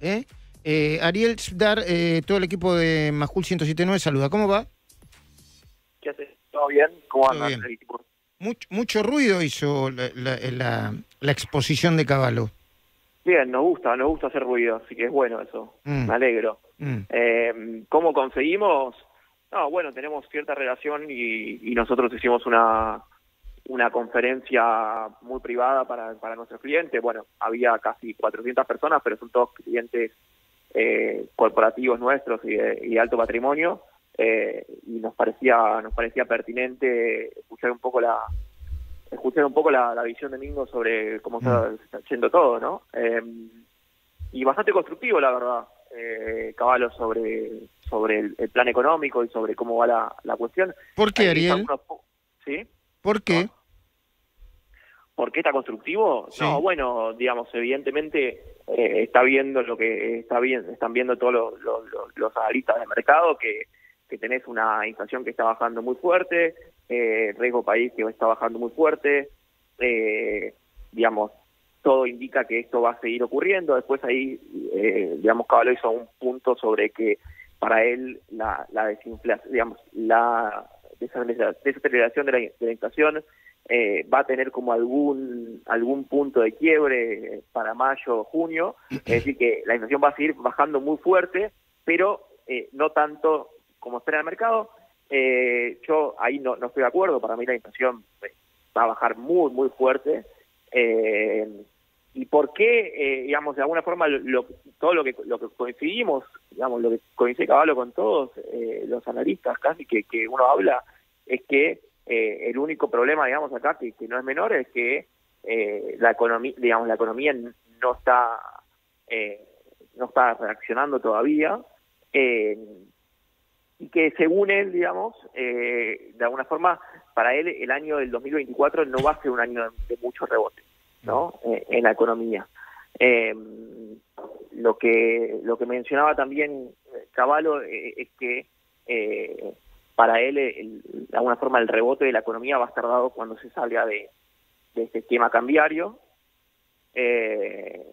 ¿eh? Eh, Ariel Dar, eh, todo el equipo de Majul 1079, saluda. ¿Cómo va? ¿Qué haces? ¿Todo bien? ¿Cómo bien. Mucho, mucho ruido hizo la, la- la- la exposición de Caballo. Bien, nos gusta, nos gusta hacer ruido, así que es bueno eso. Mm. Me alegro. Mm. Eh, ¿Cómo conseguimos? No, bueno, tenemos cierta relación y, y nosotros hicimos una una conferencia muy privada para, para nuestros clientes. Bueno, había casi 400 personas, pero son todos clientes eh, corporativos nuestros y de, y de alto patrimonio. eh, y nos parecía nos parecía pertinente escuchar un poco la escuchar un poco la, la visión de Mingo sobre cómo está, se está yendo todo, ¿no? Eh, y bastante constructivo, la verdad, eh, Caballo, sobre, sobre el, el plan económico y sobre cómo va la, la cuestión. ¿Por qué, Ariel? ¿Sí? ¿Por qué? ¿Por qué está constructivo? Sí. No, bueno, digamos, evidentemente eh, está viendo lo que está bien, están viendo todos los, los, los- los analistas del mercado que, que tenés una inflación que está bajando muy fuerte, eh, riesgo país que está bajando muy fuerte, eh, digamos, todo indica que esto va a seguir ocurriendo. Después ahí, eh, digamos, Caballo hizo un punto sobre que para él la, la desinflación, digamos, la desacelera- desaceleración de la, de la inflación eh, va a tener como algún algún punto de quiebre para mayo o junio, es decir, que la inflación va a seguir bajando muy fuerte, pero eh, no tanto como espera el mercado. Eh, yo ahí no, no estoy de acuerdo, para mí la inflación eh, va a bajar muy, muy fuerte. Eh, ¿Y por qué, eh, digamos, de alguna forma, lo, lo- todo lo que, lo que coincidimos, digamos, lo que coincide Caballo con todos los analistas casi que, que uno habla, es que eh, el único problema, digamos, acá, que, que no es menor, es que eh, la economía, digamos, la economía no está, eh, no está reaccionando todavía, eh, y que según él, digamos, eh, de alguna forma, para él el año del 2024 no va a ser un año de, mucho rebote, ¿no? Eh, en la economía. Eh, lo que lo que mencionaba también Cavallo eh, es que para él, el- de alguna forma, el rebote de la economía va a estar dado cuando se salga de, de este esquema cambiario. Eh,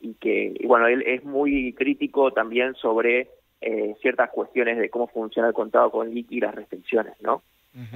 y que, y bueno, él es muy crítico también sobre eh, ciertas cuestiones de cómo funciona el contado con liqui y las restricciones, ¿no?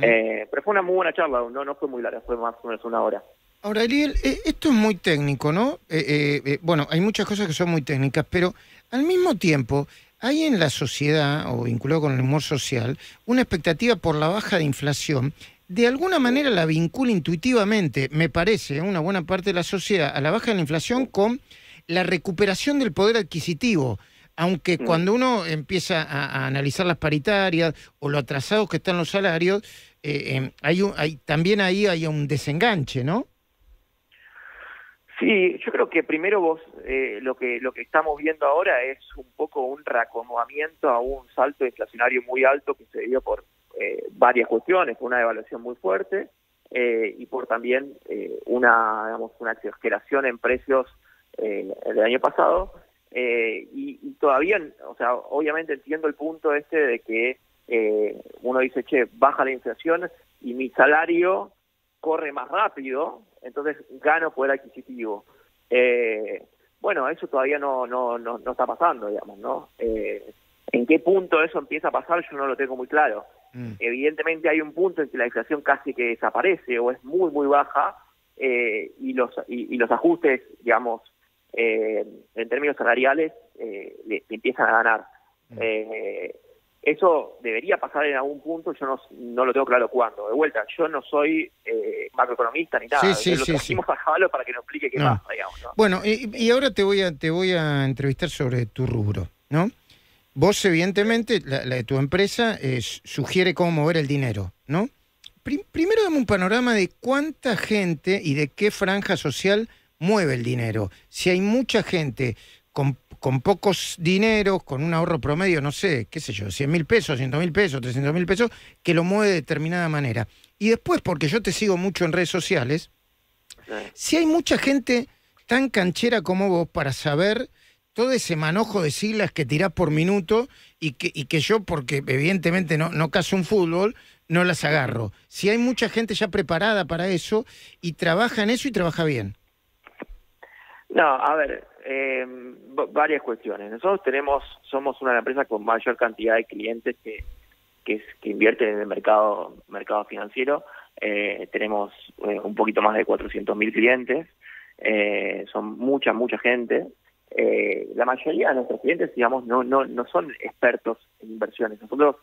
Eh, pero fue una muy buena charla, no, no fue muy larga, fue más o menos una hora. Ahora, Ariel, esto es muy técnico, ¿no? Eh, eh, eh, bueno, hay muchas cosas que son muy técnicas, pero al mismo tiempo hay en la sociedad, o vinculado con el humor social, una expectativa por la baja de inflación. De alguna manera la vincula intuitivamente, me parece, una buena parte de la sociedad, a la baja de la inflación con la recuperación del poder adquisitivo. Aunque Mm. cuando uno empieza a, a analizar las paritarias o lo atrasados que están los salarios, eh, eh, hay un- hay, también ahí hay un desenganche, ¿no? Sí, yo creo que primero vos eh, lo que lo que estamos viendo ahora es un poco un reacomodamiento a un salto inflacionario muy alto que se dio por eh, varias cuestiones, por una devaluación muy fuerte eh, y por también eh, una digamos una exageración en precios eh, del año pasado eh, y, y todavía, o sea, obviamente entiendo el punto este de que uno dice, che, baja la inflación y mi salario corre más rápido, entonces gano poder adquisitivo. Eh, bueno, eso todavía no, no, no, no está pasando, digamos, ¿no? Eh, ¿En qué punto eso empieza a pasar? Yo no lo tengo muy claro. Mm. Evidentemente hay un punto en que la inflación casi que desaparece o es muy, muy baja eh, y, los, y, y los ajustes, digamos, en términos salariales, le, le empiezan a ganar. Eh, eso debería pasar en algún punto, yo no, no lo tengo claro cuándo. De vuelta, yo no soy eh, macroeconomista ni nada. Sí, sí, lo sí, a Caballo para que nos explique qué No. pasa, digamos. ¿no? Bueno, y, y ahora te voy a te voy a entrevistar sobre tu rubro, ¿no? Vos, evidentemente, la, la de tu empresa eh, sugiere cómo mover el dinero, ¿no? Pri- primero dame un panorama de cuánta gente y de qué franja social mueve el dinero. Si hay mucha gente con, con pocos dineros, con un ahorro promedio, no sé, qué sé yo, 100 mil pesos, 100 mil pesos, 300 mil pesos, que lo mueve de determinada manera. Y después, porque yo te sigo mucho en redes sociales, si hay mucha gente tan canchera como vos para saber todo ese manojo de siglas que tirás por minuto y que, y que yo, porque evidentemente no, no caso un fútbol, no las agarro. Si hay mucha gente ya preparada para eso y trabaja en eso y trabaja bien. No, a ver, eh, varias cuestiones. Nosotros tenemos, somos una empresa con mayor cantidad de clientes que, que, que invierten en el mercado, mercado financiero. Eh, tenemos eh, un poquito más de 400.000 clientes. Eh, son mucha, mucha gente. Eh, la mayoría de nuestros clientes, digamos, no, no, no son expertos en inversiones. Nosotros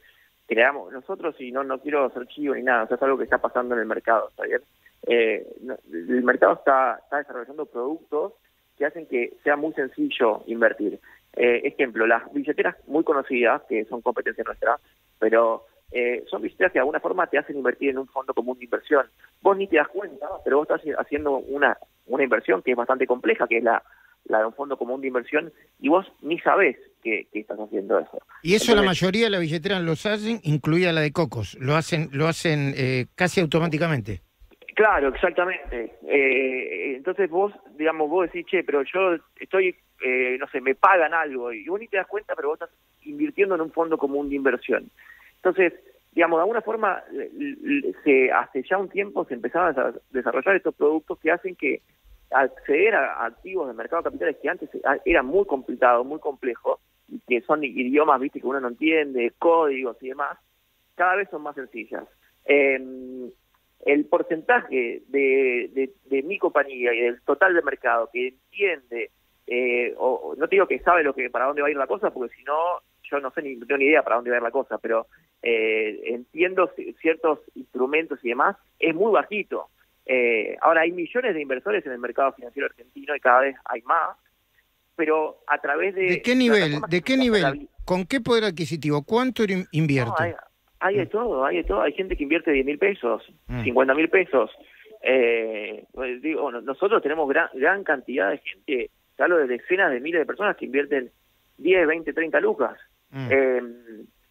creamos, nosotros, y no, no quiero ser chivo ni nada, o sea, es algo que está pasando en el mercado, ¿está? Eh, el mercado está, está desarrollando productos que hacen que sea muy sencillo invertir. Eh, ejemplo, las billeteras muy conocidas, que son competencia nuestra, pero eh, son billeteras que de alguna forma te hacen invertir en un fondo común de inversión. Vos ni te das cuenta, pero vos estás haciendo una, una inversión que es bastante compleja, que es la, la de un fondo común de inversión, y vos ni sabés que, que estás haciendo eso. Y eso Entonces, la mayoría de las billeteras los hacen, incluida la de Cocos, lo hacen, lo hacen eh, casi automáticamente. Claro, exactamente. Eh, entonces vos, digamos, vos decís, che, pero yo estoy, eh, no sé, me pagan algo, y vos ni te das cuenta, pero vos estás invirtiendo en un fondo común de inversión. Entonces, digamos, de alguna forma, se, hace ya un tiempo se empezaban a desarrollar estos productos que hacen que acceder a activos del mercado de capitales que antes era muy complicado, muy complejo, y que son idiomas, viste, que uno no entiende, códigos y demás, cada vez son más sencillas. Eh, el porcentaje de, de, de, mi compañía y del total del mercado que entiende, eh, o no te digo que sabe lo que para dónde va a ir la cosa, porque si no, yo no sé ni no tengo ni idea para dónde va a ir la cosa, pero eh, entiendo ciertos instrumentos y demás, es muy bajito. Eh, ahora hay millones de inversores en el mercado financiero argentino y cada vez hay más, pero a través de... ¿De qué nivel? ¿De qué nivel? ¿Con qué poder adquisitivo? ¿Cuánto invierte? No, hay, de todo, hay de todo. Hay gente que invierte 10 mil pesos, mm. 50 mil pesos. Eh, pues, digo, nosotros tenemos gran, gran cantidad de gente, te hablo de decenas de miles de personas que invierten 10, 20, 30 lucas. Mm. Eh,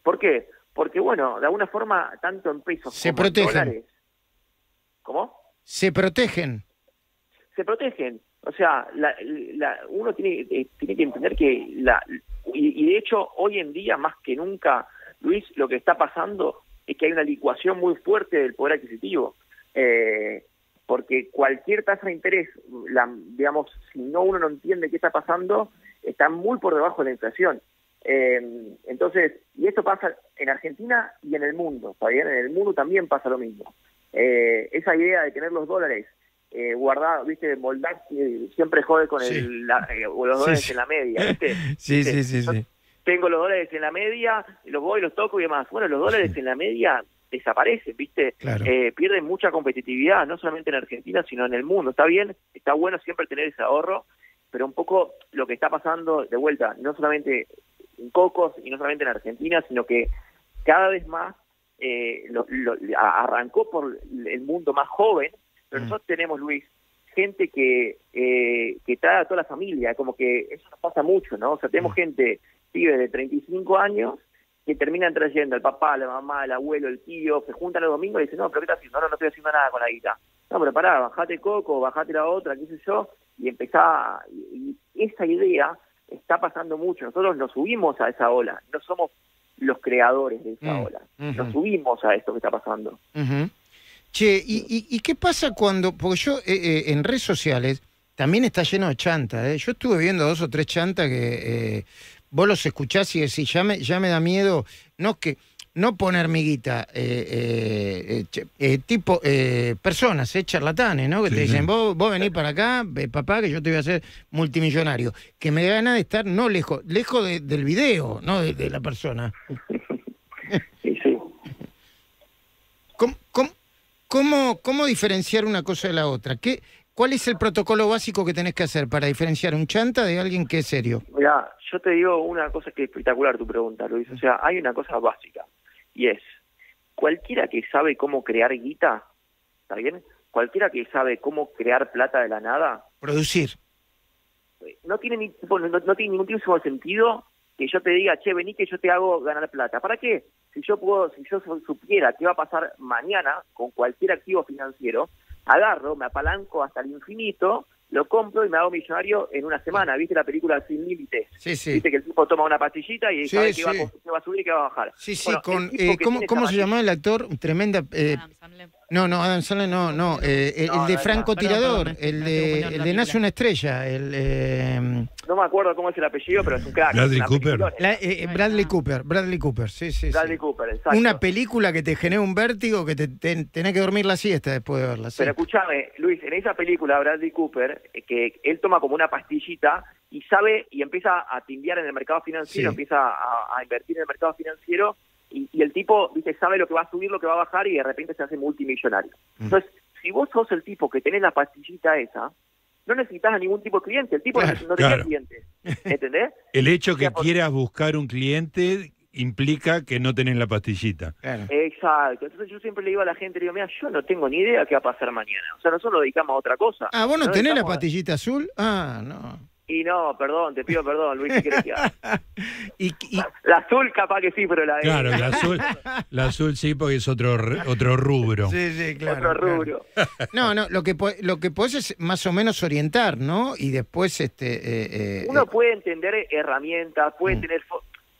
¿Por qué? Porque, bueno, de alguna forma, tanto en pesos Se como protegen. en dólares... ¿Cómo? Se protegen. Se protegen. O sea, la, la, uno tiene, eh, tiene que entender que, la y, y, de hecho, hoy en día, más que nunca, Luis, lo que está pasando es que hay una licuación muy fuerte del poder adquisitivo. Eh, porque cualquier tasa de interés, la, digamos, si no uno no entiende qué está pasando, está muy por debajo de la inflación. Eh, entonces, y esto pasa en Argentina y en el mundo, ¿está bien? En el mundo también pasa lo mismo. Eh, esa idea de tener los dólares eh, guardados, ¿viste? Moldar siempre jode con Sí. el, la, eh, los dólares Sí, en la media, ¿viste? Sí, ¿Viste? sí, sí, sí. Tengo los dólares en la media, los voy, los toco y demás. Bueno, los dólares en la media desaparecen, ¿viste? Claro. Eh, pierden mucha competitividad, no solamente en Argentina, sino en el mundo. Está bien, está bueno siempre tener ese ahorro, pero un poco lo que está pasando de vuelta, no solamente en Cocos y no solamente en Argentina, sino que cada vez más eh, lo, lo, arrancó por el mundo más joven, pero Mm. nosotros tenemos, Luis, gente que, eh, que trae a toda la familia, como que eso nos pasa mucho, ¿no? O sea, tenemos Mm. gente, pibes de 35 años, que terminan trayendo al papá, la mamá, el abuelo, el tío, se juntan los domingos y dicen, no, pero ¿qué estás haciendo? No, no estoy haciendo nada con la guita. No, pero pará, bajate coco, bajate la otra, qué sé yo, y empezá, y, y esa idea está pasando mucho. Nosotros nos subimos a esa ola, no somos los creadores de esa Mm, ola, nos subimos a esto que está pasando. Che, ¿y, y, y qué pasa cuando.? Porque yo eh, eh, en redes sociales también está lleno de chantas. ¿eh? Yo estuve viendo dos o tres chantas que eh, vos los escuchás y decís, ya me, ya me da miedo. No que no poner miguita, eh, eh, eh, eh, tipo eh, personas, eh, charlatanes, ¿no? Que Sí, te sí. dicen, vos, vos venís para acá, eh, papá, que yo te voy a hacer multimillonario. Que me da ganas de estar no lejos, lejos de- del video, no de, de la persona. Sí, sí. ¿Cómo, cómo, cómo, cómo diferenciar una cosa de la otra? ¿Qué, ¿Cuál es el protocolo básico que tenés que hacer para diferenciar un chanta de alguien que es serio? Mira, yo te digo una cosa que es espectacular tu pregunta, Luis. O sea, hay una cosa básica y es cualquiera que sabe cómo crear guita, ¿está bien? Cualquiera que sabe cómo crear plata de la nada, Producir. no tiene ni, tipo- no, no tiene ningún tipo de sentido que yo te diga, che, vení que yo te hago ganar plata. ¿Para qué? Si yo puedo, si yo su- supiera qué va a pasar mañana con cualquier activo financiero, agarro, me apalanco hasta el infinito, lo compro y me hago millonario en una semana. ¿Viste la película Sin Límites? Sí, sí. Viste que el tipo toma una pastillita y Sí, sabe qué, va, a va a subir y qué va a bajar. Sí, sí, Bueno, con... eh, que ¿Cómo, cómo se llamaba el actor? Tremenda... eh, Adam Sandler. No, no, Adam Sandler no, no. eh, el, No, el de no, Perdón, perdón, me- el de, el de Nace una estrella, el... eh, no me acuerdo cómo es el apellido, pero es un crack. Bradley Cooper. La- eh, Bradley Cooper, Bradley Cooper, sí, sí. sí. Bradley Cooper, exacto. Una película que te genera un vértigo que te, te- tenés que dormir la siesta después de verla. sí. Pero escúchame, Luis, en esa película Bradley Cooper, eh, que él toma como una pastillita y sabe y empieza a timbiar en el mercado financiero, Sí. empieza a, a invertir en el mercado financiero y, y el tipo, viste, sabe lo que va a subir, lo que va a bajar y de repente se hace multimillonario. Mm. Entonces, si vos sos el tipo que tenés la pastillita esa, no necesitas a ningún tipo de cliente. El tipo Claro, no claro. clientes. ¿Entendés? El hecho que quieras buscar un cliente implica que no tenés la pastillita. Claro. Exacto. Entonces yo siempre le digo a la gente, le digo, mira, yo no tengo ni idea qué va a pasar mañana. O sea, nosotros nos dedicamos a otra cosa. Ah, ¿vos no tenés la a- pastillita azul? Ah, no. Y no, perdón, te pido perdón, Luis, ¿qué querés que y, y- La azul capaz que sí, pero la de Claro, la azul, la azul sí, porque es otro, otro rubro. sí, sí, claro. otro claro. rubro. No, no, lo que, lo que podés es más o menos orientar, ¿no? Y después, este... eh, eh, Uno eh, puede entender herramientas, puede Mm. tener...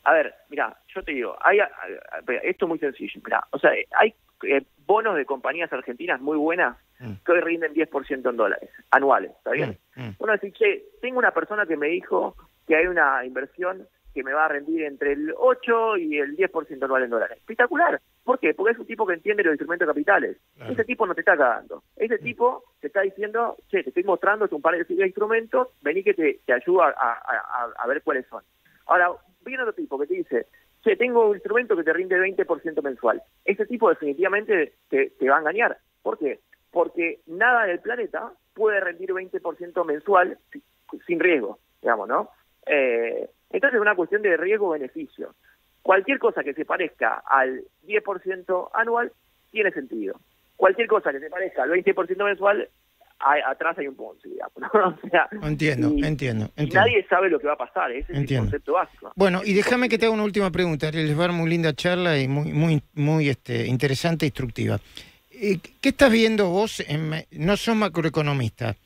A ver, mira, yo te digo, hay, a- a- esto es muy sencillo, mira, o sea, hay eh, bonos de compañías argentinas muy buenas Mm. que hoy rinden 10% en dólares anuales, ¿está bien? mm, mm. Uno dice, che, tengo una persona que me dijo que hay una inversión que me va a rendir entre el 8 y el 10% anual en dólares. Espectacular. ¿Por qué? Porque es un tipo que entiende los instrumentos capitales. Claro. Ese tipo no te está cagando. Ese tipo te está diciendo, che, te estoy mostrando un par de instrumentos, vení que te, te ayuda a, a- a- a ver cuáles son. Ahora, viene otro tipo que te dice, che, tengo un instrumento que te rinde 20% mensual. Ese tipo definitivamente te, va a engañar. ¿Por qué? Porque nada del planeta puede rendir 20% mensual si- sin riesgo, digamos, ¿no? Eh, entonces es una cuestión de riesgo-beneficio. Cualquier cosa que se parezca al 10% anual tiene sentido. Cualquier cosa que se parezca al 20% mensual, hay- atrás hay un Ponzi, digamos. ¿no? O sea, Entiendo, y- entiendo, y entiendo. nadie sabe lo que va a pasar, ese es el concepto básico. Bueno, y déjame que te haga una última pregunta. Les va a dar muy linda charla y muy, muy, muy este, interesante e instructiva. Eh, ¿Qué estás viendo vos? En, no sos macroeconomista,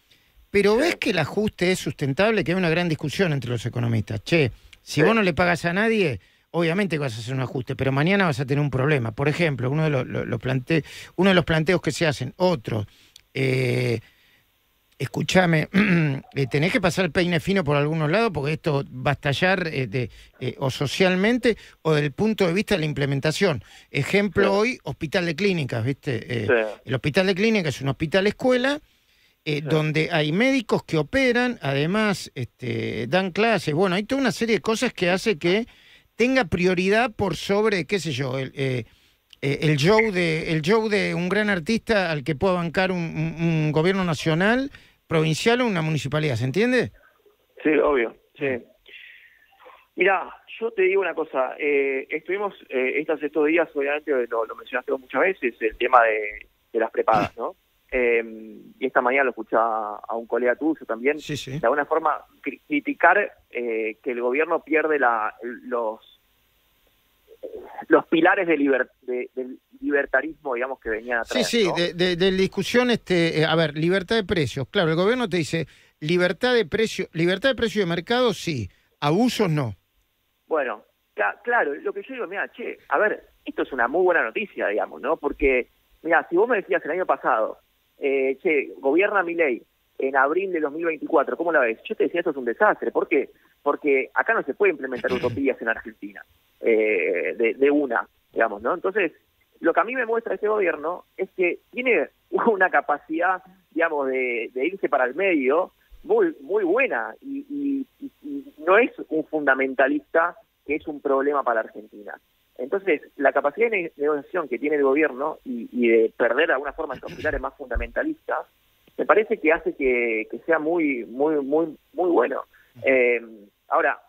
pero ves que el ajuste es sustentable, que hay una gran discusión entre los economistas. Che, si Sí. vos no le pagas a nadie, obviamente vas a hacer un ajuste, pero mañana vas a tener un problema. Por ejemplo, uno de los, los- los plante- uno de los planteos que se hacen, otro, eh, Escúchame, eh, tenés que pasar el peine fino por algunos lados porque esto va a estallar eh, de- eh, o socialmente o del punto de vista de la implementación. Ejemplo Sí. hoy, hospital de clínicas, ¿viste? Eh, Sí. El hospital de clínicas es un hospital escuela donde hay médicos que operan, además este, dan clases. Bueno, hay toda una serie de cosas que hace que tenga prioridad por sobre, qué sé yo, el, el show de el show de un gran artista al que pueda bancar un, un- un gobierno nacional, provincial o una municipalidad, ¿se entiende? Sí, obvio, sí. Mira, yo te digo una cosa, eh, estuvimos eh, estos, estos días, obviamente lo, lo mencionaste muchas veces, el tema de, de las prepagas, ¿no? Eh, y esta mañana lo escuchaba a un colega tuyo también, Sí, sí. de alguna forma cri- criticar eh, que el gobierno pierde la, los los pilares de liber- de- del libertarismo, digamos, que venían Sí, atrás. sí, ¿no? de, de- discusión, este, eh, a ver, libertad de precios. Claro, el gobierno te dice libertad de precio, libertad de precio de mercado, sí, abusos no. Bueno, claro, lo que yo digo, mira, che, a ver, esto es una muy buena noticia, digamos, ¿no? Porque, mira, si vos me decías el año pasado, eh, che, gobierna mi ley en abril de 2024, ¿cómo la ves? Yo te decía, esto es un desastre. ¿Por qué? Porque acá no se puede implementar utopías en Argentina, eh, de, de una, digamos, ¿no? Entonces, lo que a mí me muestra este gobierno es que tiene una capacidad, digamos, de, de irse para el medio muy muy buena y, y- y- no es un fundamentalista que es un problema para Argentina. Entonces, la capacidad de ne- negociación que tiene el gobierno y, y de perder de alguna forma estos pilares más fundamentalistas, me parece que hace que, que sea muy muy muy muy bueno. Eh, ahora,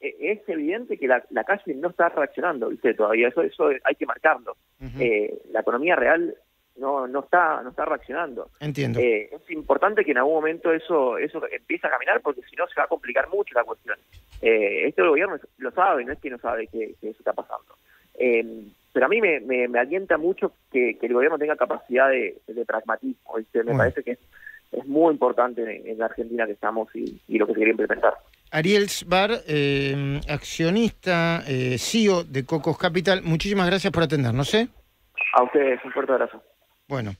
e- es evidente que la, la calle no está reaccionando, ¿viste? Todavía eso eso hay que marcarlo. Eh, la economía real no no está no está reaccionando. Entiendo. Eh, es importante que en algún momento eso eso empiece a caminar porque si no se va a complicar mucho la cuestión. Eh, este gobierno lo sabe, no es que no sabe que, que eso está pasando. Eh, pero a mí me, me, me alienta mucho que, que el gobierno tenga capacidad de, de pragmatismo. ¿viste? Me Bueno. parece que es, es muy importante en, en la Argentina que estamos y, y lo que se quiere implementar. Ariel Sbar, eh, accionista, eh, CEO de Cocos Capital, muchísimas gracias por atendernos, ¿eh? A ustedes un fuerte abrazo. Bueno.